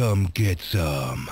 Come get some.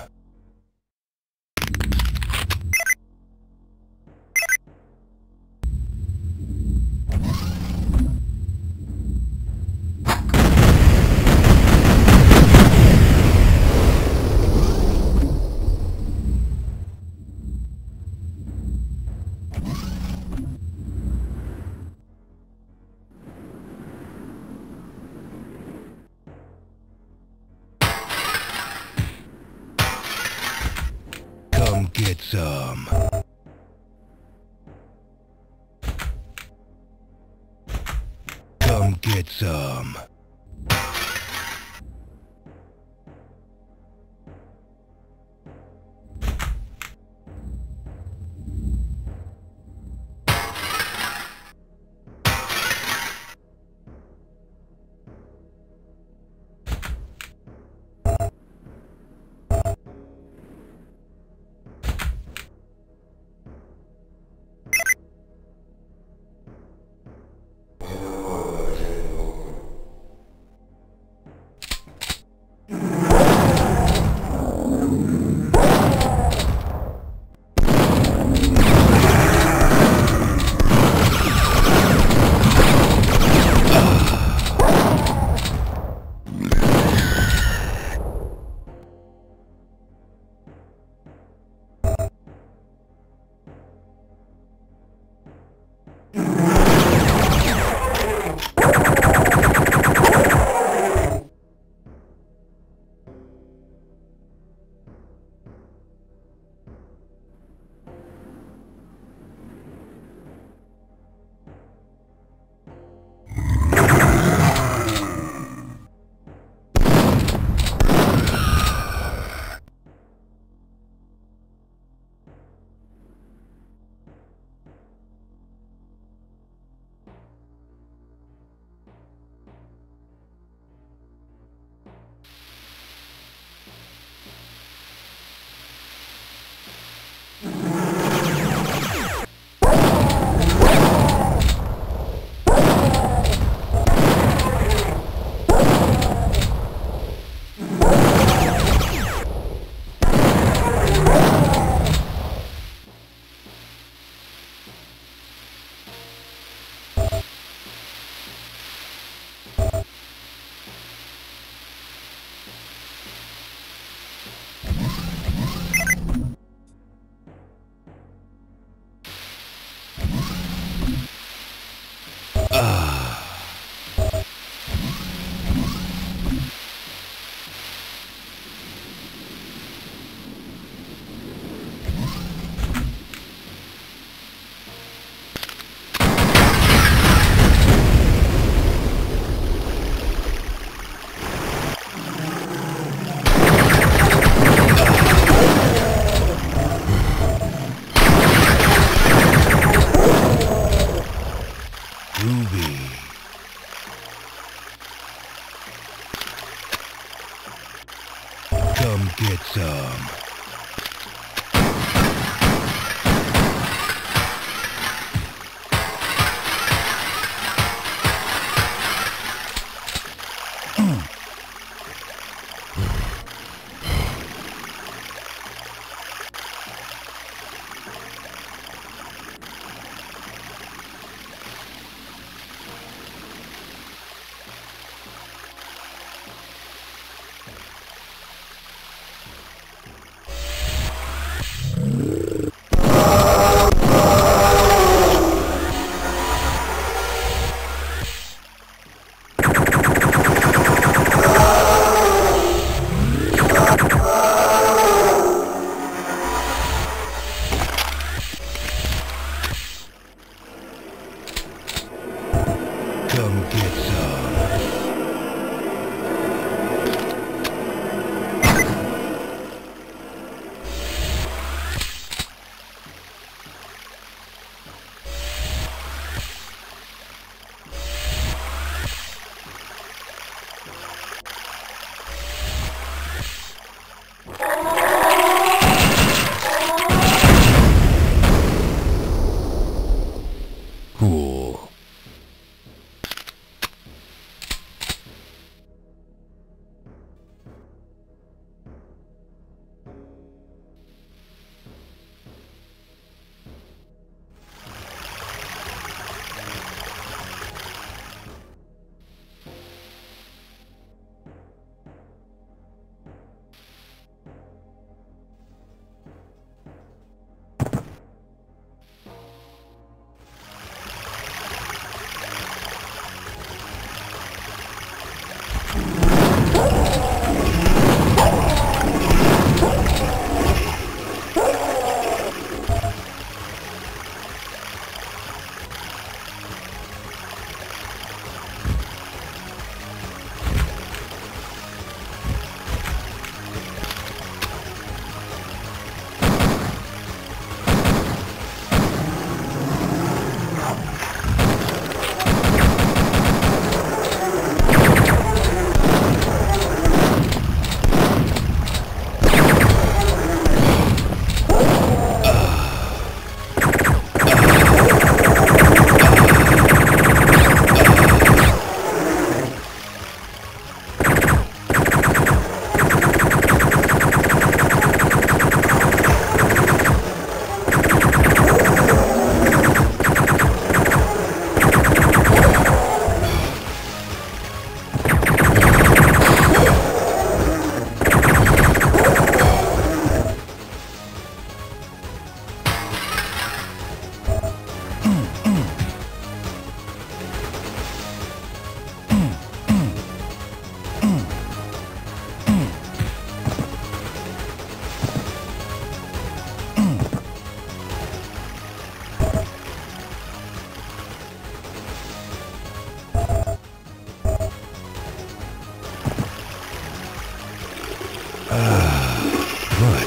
Get some.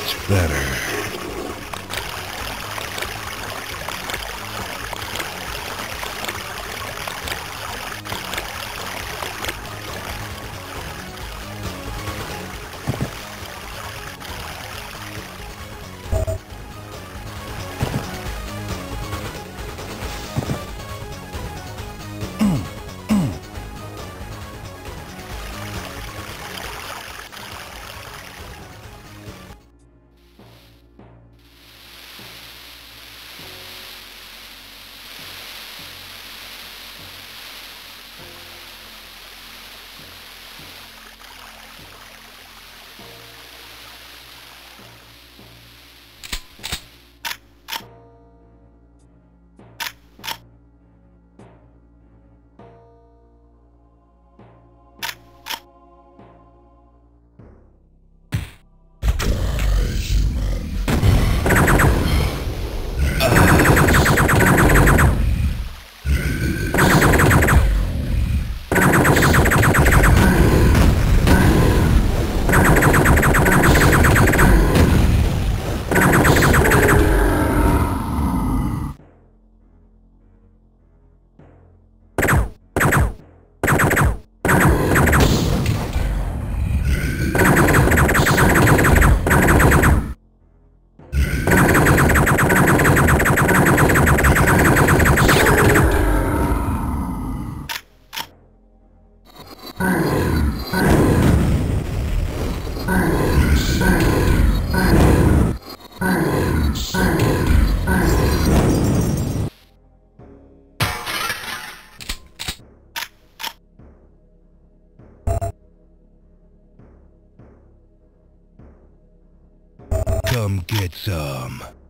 It's better. Come get some.